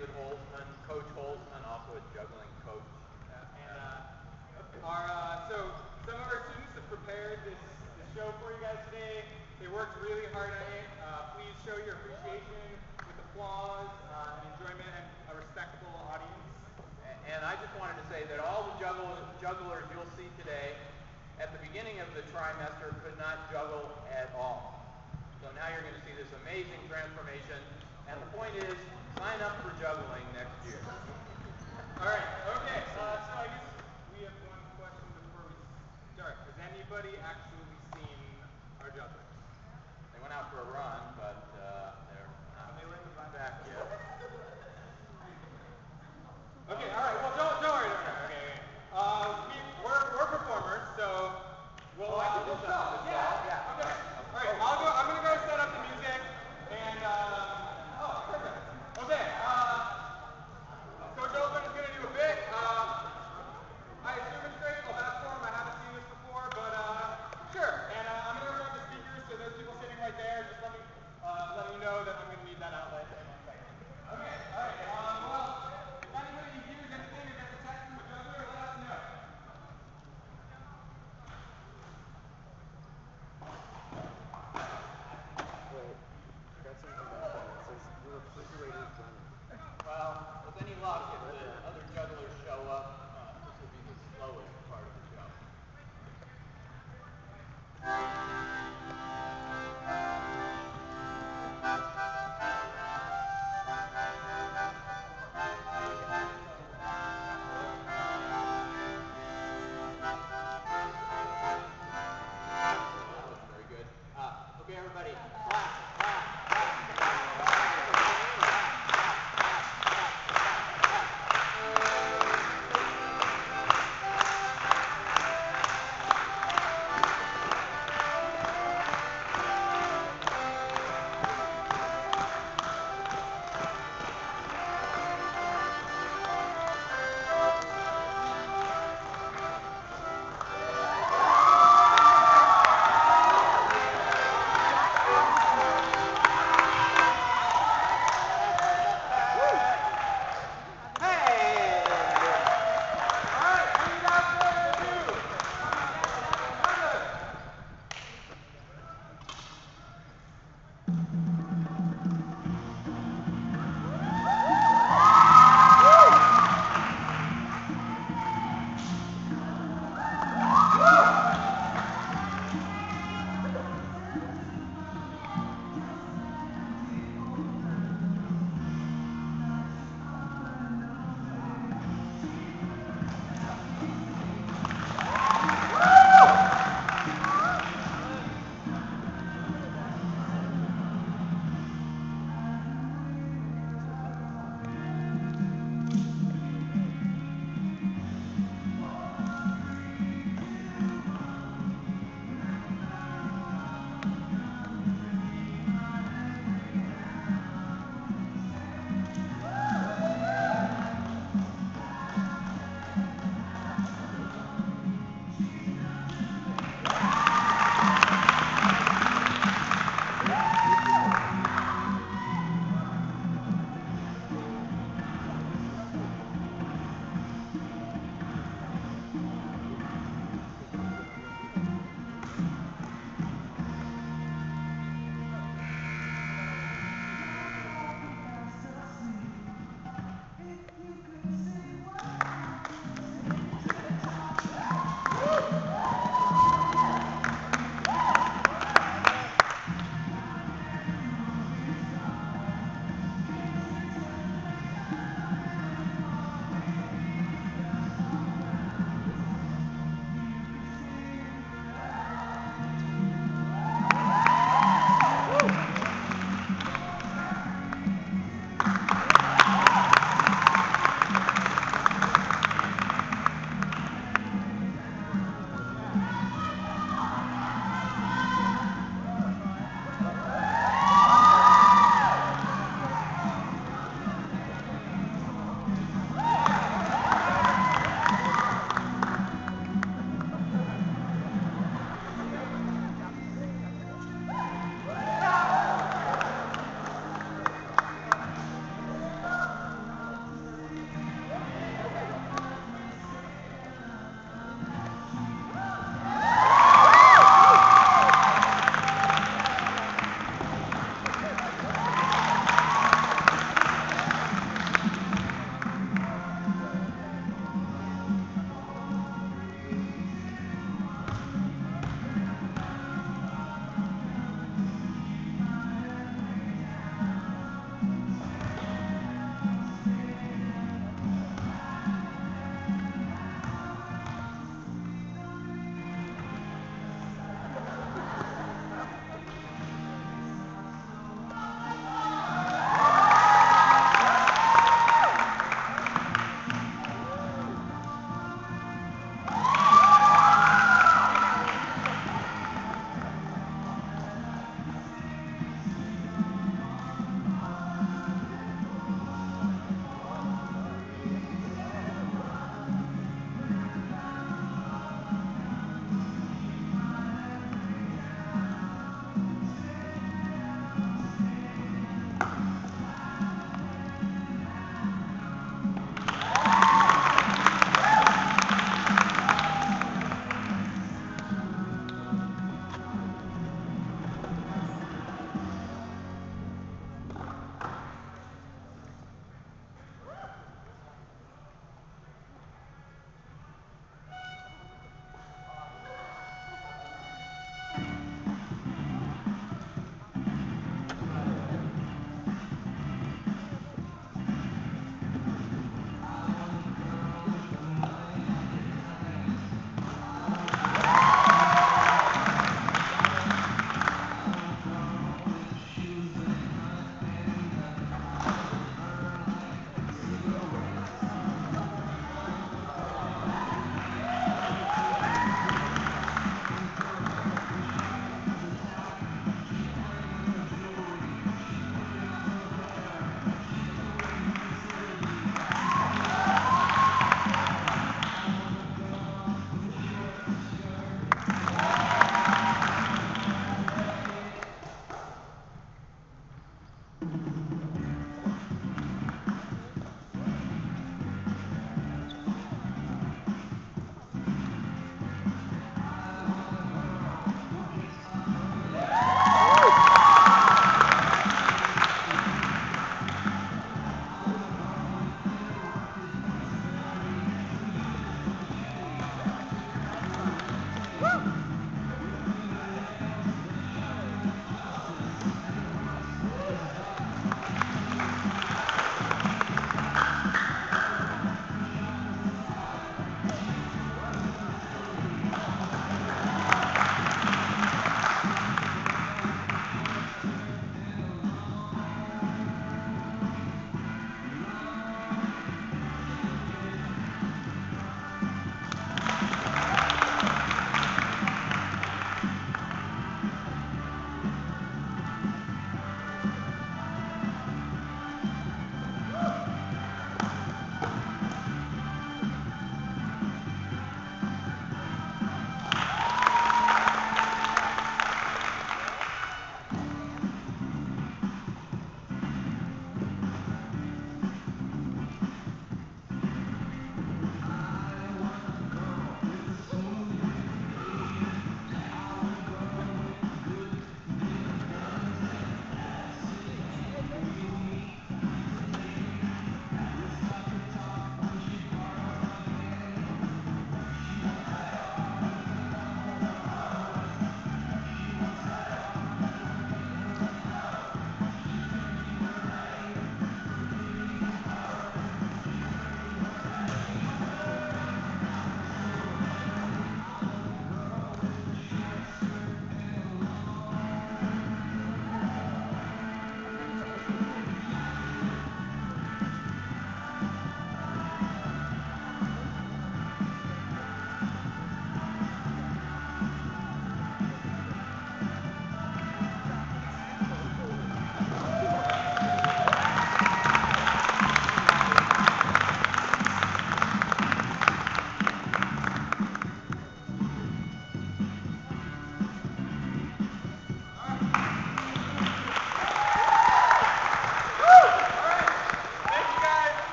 David Holzman, Coach Holzman, also a juggling coach. And uh, our, uh, so some of our students have prepared this, this show for you guys today. They worked really hard on it. Uh, please show your appreciation with applause and enjoyment and a respectable audience. And I just wanted to say that all the jugglers, jugglers you'll see today at the beginning of the trimester could not juggle at all. So now you're going to see this amazing transformation. And the point is, sign up for juggling next year.